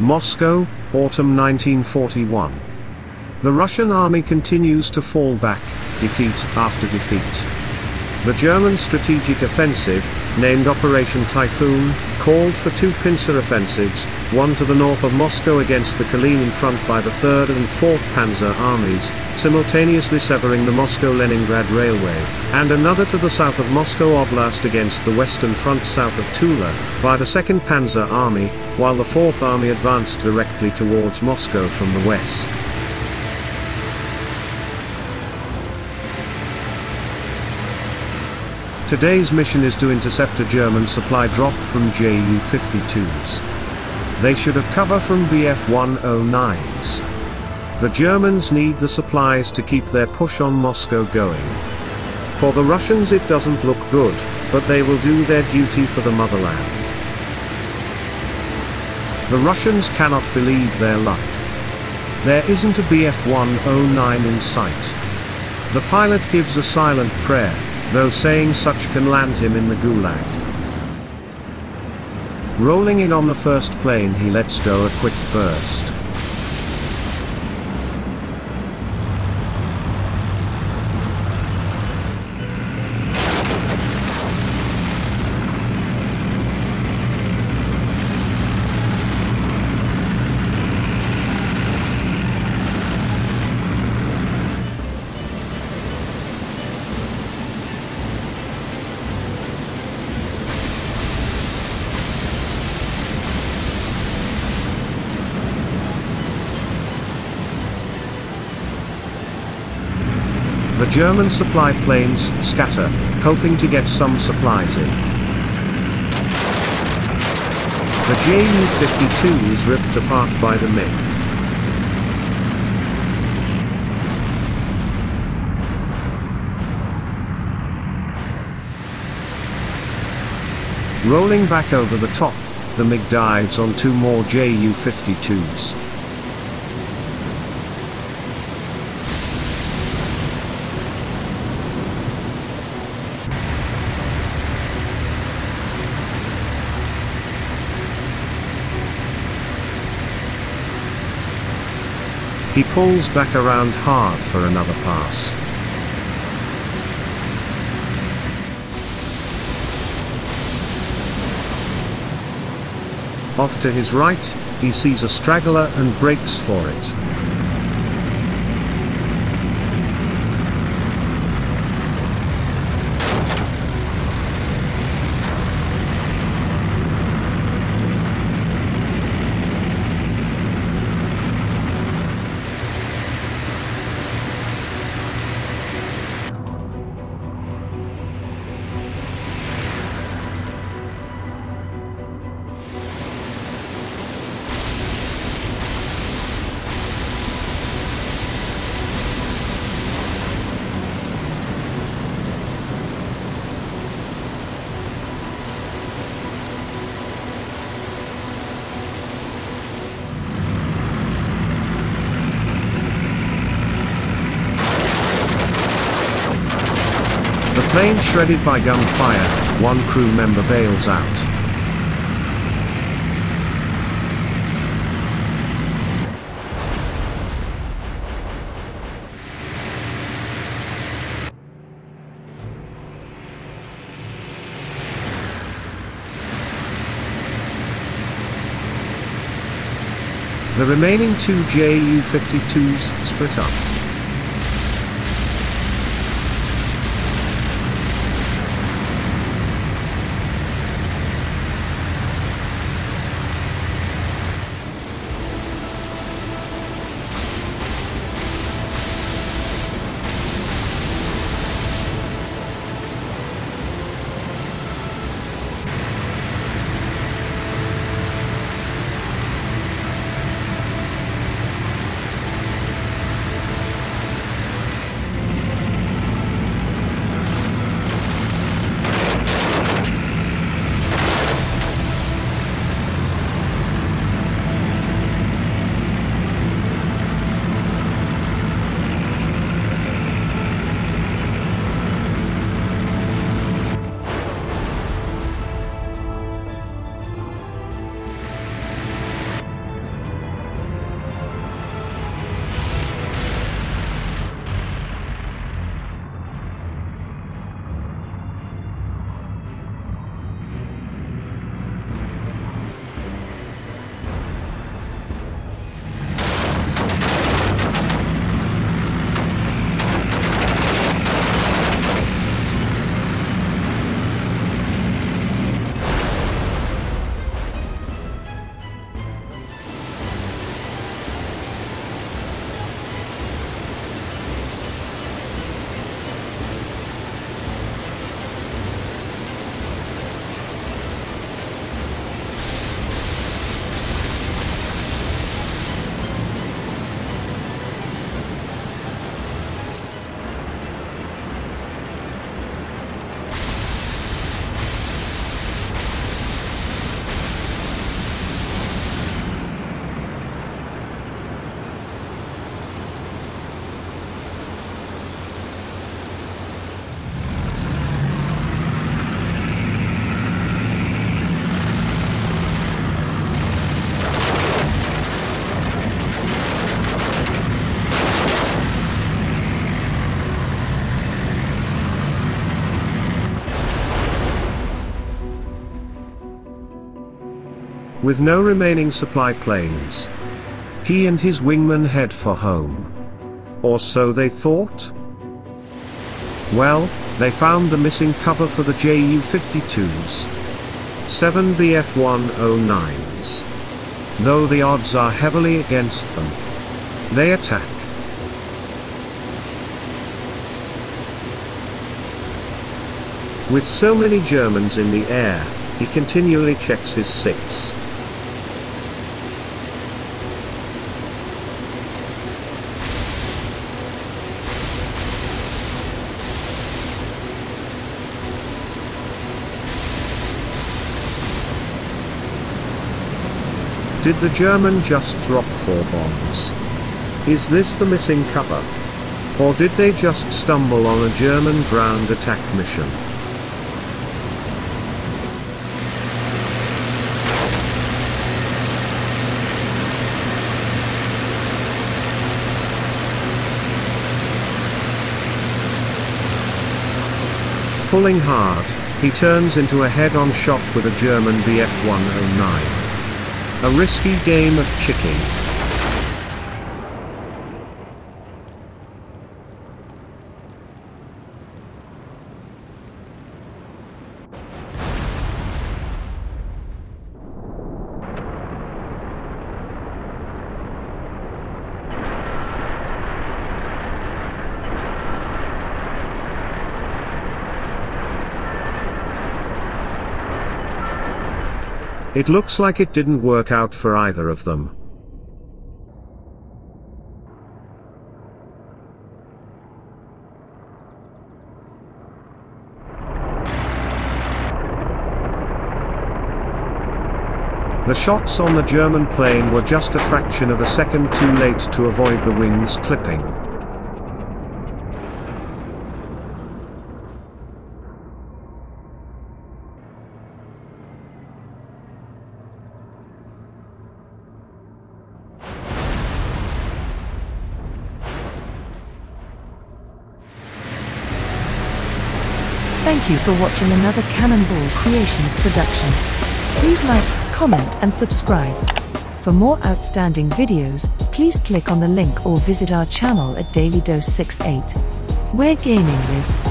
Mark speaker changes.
Speaker 1: Moscow, autumn 1941. The Russian army continues to fall back, defeat after defeat. The German strategic offensive, named Operation Typhoon, called for two pincer offensives, one to the north of Moscow against the Kalinin front by the 3rd and 4th Panzer armies, simultaneously severing the Moscow-Leningrad railway, and another to the south of Moscow Oblast against the western front south of Tula, by the 2nd Panzer Army, while the 4th Army advanced directly towards Moscow from the west. Today's mission is to intercept a German supply drop from Ju-52s. They should have cover from Bf-109s. The Germans need the supplies to keep their push on Moscow going. For the Russians it doesn't look good, but they will do their duty for the motherland. The Russians cannot believe their luck. There isn't a Bf-109 in sight. The pilot gives a silent prayer, though saying such can land him in the gulag. Rolling in on the first plane he lets go a quick burst. German supply planes scatter, hoping to get some supplies in. The Ju-52 is ripped apart by the MiG. Rolling back over the top, the MiG dives on two more Ju-52s. He pulls back around hard for another pass. Off to his right, he sees a straggler and breaks for it. Plane shredded by gunfire, one crew member bails out. The remaining two Ju-52s split up. With no remaining supply planes, he and his wingmen head for home. Or so they thought? Well, they found the missing cover for the Ju-52s. 7 Bf-109s. Though the odds are heavily against them. They attack. With so many Germans in the air, he continually checks his six. Did the German just drop four bombs? Is this the missing cover? Or did they just stumble on a German ground attack mission? Pulling hard, he turns into a head-on shot with a German Bf-109. A risky game of chicken. It looks like it didn't work out for either of them. The shots on the German plane were just a fraction of a second too late to avoid the wings clipping.
Speaker 2: Thank you for watching another Cannonball Creations production. Please like, comment and subscribe. For more outstanding videos, please click on the link or visit our channel at Daley Dose 68, where gaming lives.